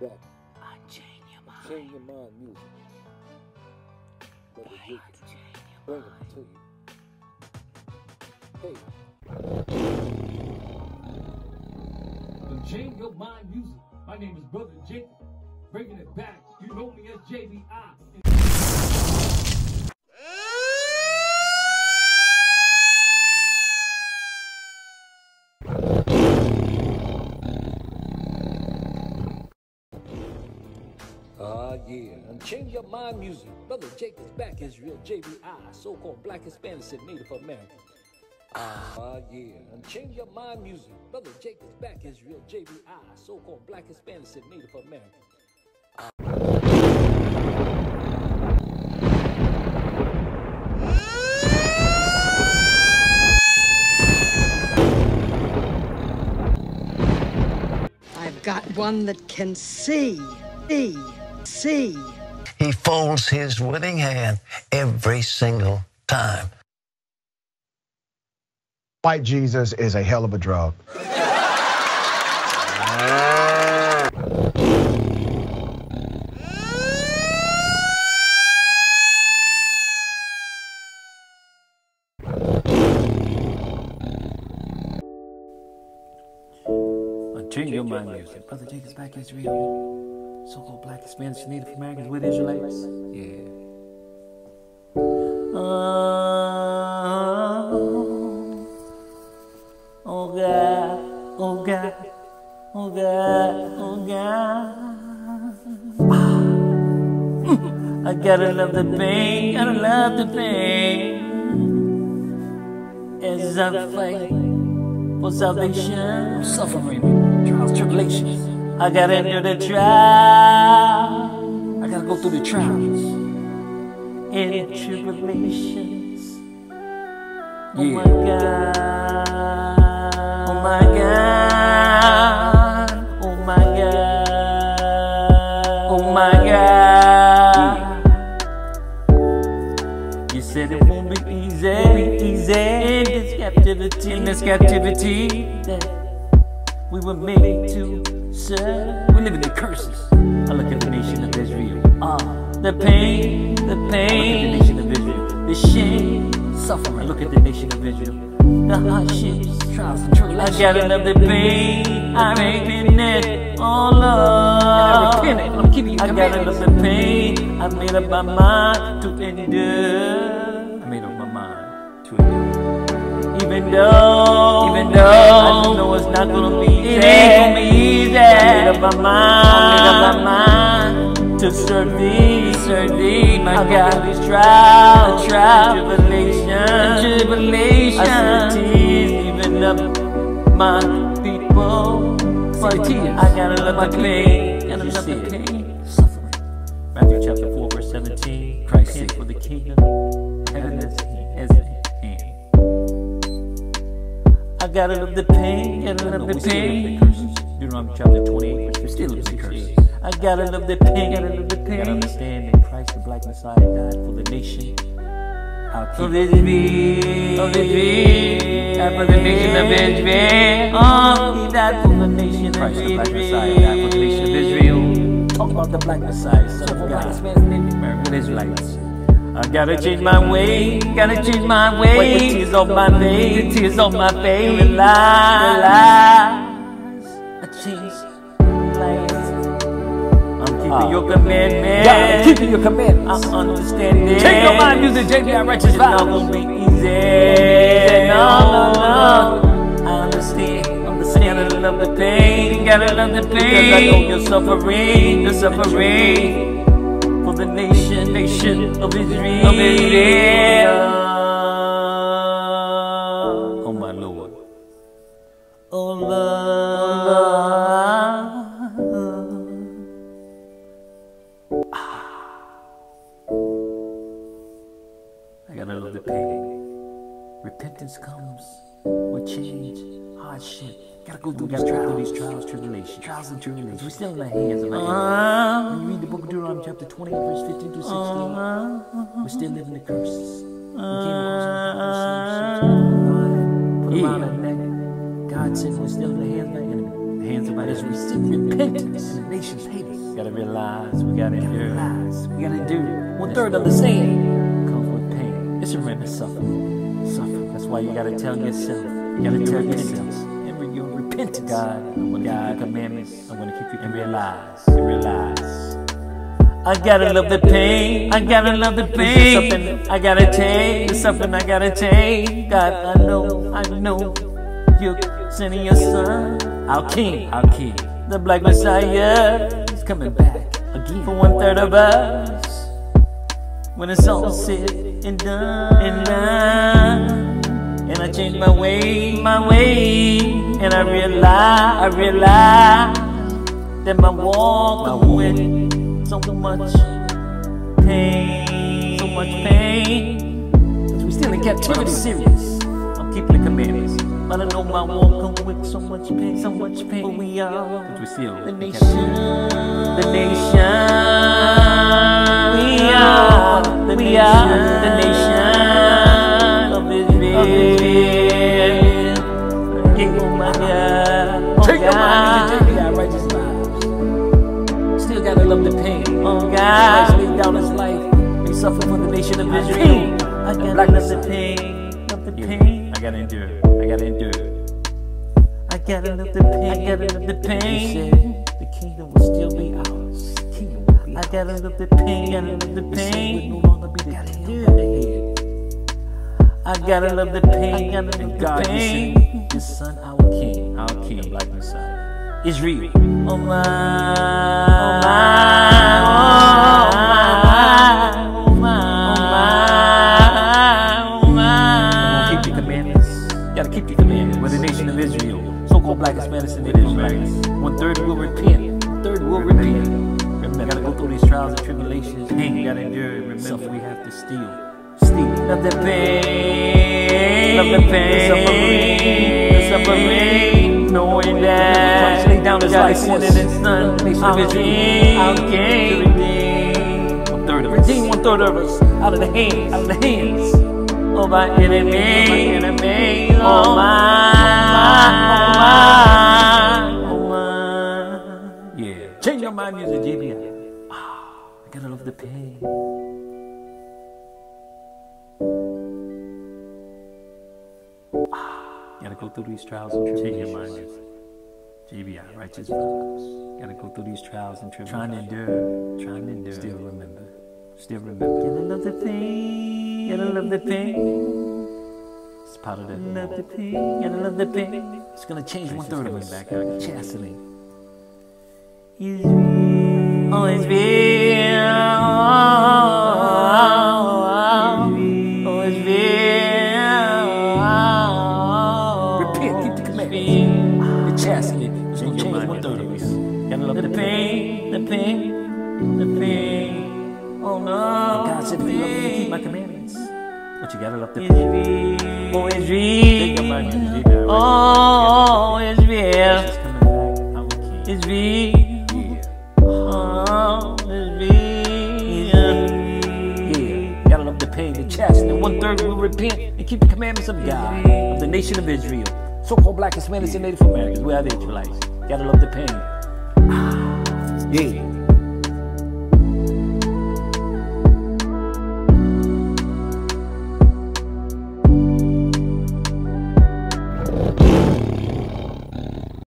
back. Unchain your mind. Change your mind music. Brother Jacob, Unchain your bring mind. it to you. Hey, Unchain Your Mind Music. My name is Brother Jacob. Bringing it back. You know me as JBI. Unchain your mind music. Brother Jake is back, Israel JBI, so called Black Hispanic and Native American. Ah, yeah. Unchain your mind music. Brother Jake is back, Israel JBI, so called Black Hispanic and Native American. I've got one that can see, see, see. He folds his winning hand every single time. White Jesus is a hell of a drug. Unchain your mind music. Brother Jake is back, Israel. So called Black Hispanics and Native Americans with Israelites. Yeah. Oh, oh God, oh God, oh God, oh God. I gotta love the pain, gotta love the pain. As I fight for salvation, suffering, trials, tribulations. I gotta endure the trial. I gotta go through the trials and tribulations. Oh my God. Oh my God. Oh my God. Oh my God. You said it won't be easy, be easy in this captivity, in this captivity that we were made to serve. We live in the curses. I look at the nation of Israel. Ah, the pain, the pain. I look at the nation of Israel. The shame, suffering. I look at the nation of Israel. The hardships, trials and tribulations. I gotta love the pain. I'm repent it, oh Lord. I repent it. I'm keeping you I gotta love the pain. I made up my mind to endure. I made up my mind to endure. Even though, even though I know it's not gonna be easy, it ain't gonna be easy. I made up my mind, I made up my mind to serve thee, serve thee, my God. These trials, the trials, tribulation, tribulation, I see tears even up my people. My tears, I gotta love my pain, gotta love pain, suffering. Matthew chapter 4, verse 17. Christ For the kingdom, heaven I gotta love the pain, gotta love the pain. Deuteronomy chapter 28, verse 15 still the curses. I gotta love the pain, gotta love the pain. Gotta understand that Christ, the black Messiah, died for the nation. Of Israel, of Israel, died for the nation of Israel. Oh, he died for the nation of Christ, the black Messiah, died for the nation of Israel. Talk about the black Messiah, son of God, American Israelites. I gotta change my way, gotta change my way. Wipe the tears off my face, tears off my face. Realize, I ah. change. I'm keeping your commandments. God, I'm keeping your commandments. I'm understanding. Change your mind music, JBI Righteous It's not gonna be easy. No, no, no. I understand. Understand. Gotta love the pain. Gotta love the pain. Because I know you're suffering. You're suffering the nation, nation of Israel. Of Israel. Oh my Lord. Oh Lord. Ah. I gotta love the pain. Repentance comes with change, hardship. Gotta go through, these, trials. Tribulations. Trials and tribulations. We're still in the hands of our enemy. Uh-huh. When you read the book of Deuteronomy, chapter 20, verse 15 through 16, uh-huh. we're still living the curses. We came across a put around our neck. God said we're still in the hands of our enemy, the hands of our enemies. We seek repentance, the nations hate us. gotta realize, we gotta endure. We gotta endure. One third of the saying comes with pain. It's a remedy suffer. Suffer. That's why you gotta tell yourself. You gotta tell yourself. And when you repent to God, I'm gonna God, keep your commandments. I'm gonna keep you and realize, and realize. I gotta love the pain. I gotta love the pain. Something I gotta take. It's something I gotta take. God, I know, I know. You're sending your son, our king, our king. The black messiah is coming back again for one third of us. When it's all said and done, and done. I change my way, my way. And I realize, I realize that my walk, my with so much pain, so much pain. Cause we still in captivity, serious. I'm keeping the commandments. But I know my walk come with so much pain, so much pain. But we are, Cause we still the nation, the nation. We are, the we are the nation the nation of I. The love the pain, the pain. I gotta endure, I gotta endure. I gotta love the pain, I gotta love the He pain. said the kingdom will still be ours. The kingdom will I gotta love the pain, gotta love the pain. we'll no longer be the the head. I gotta love the pain, gotta love And the God is pain. His son, our King, Our King, the Black Messiah. It's real. Oh my, oh my, we have to steal. Steal. Love the pain. Love the pain. The suffering. The. Knowing that laid down his God life is for us. sending his son. Nation of Our Israel. King. Our Our King. King. One third of us. Redeem one third of us out of the hands, out of the hands of our enemy, enemy. Oh my, oh my, oh my. Yeah. Change your mind, music, JBI. Ah, I gotta love the pain. Go through these trials and tribulations. JBI, righteous vibes. Gotta go through these trials and tribulations. Trying to endure, trying to endure. Still remember. Still remember. Gotta love the pain, gotta love the pain. It's part of the Love the pain, gotta love the pain. It's gonna change one third of us. Back out. Chastity. It's real. It's real. But you gotta love the pain. real. Oh, your real. Oh, It's real. coming back. Our King. It's real. Yeah. Oh, it's real. Yeah, gotta love the pain, the chastity. One third will repent and keep the commandments of God, of the nation of Israel. So-called black Hispanics and Native Americans, we are the Israelites. Gotta love the pain. Yeah.